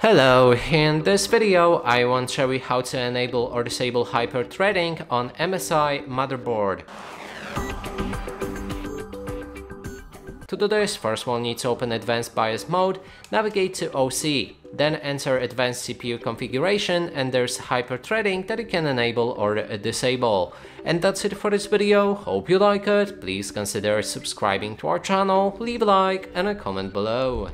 Hello, in this video I want to show you how to enable or disable hyperthreading on MSI motherboard. To do this, first we'll need to open Advanced BIOS mode, navigate to OC, then enter Advanced CPU configuration and there's hyperthreading that you can enable or disable. And that's it for this video, hope you like it, please consider subscribing to our channel, leave a like and a comment below.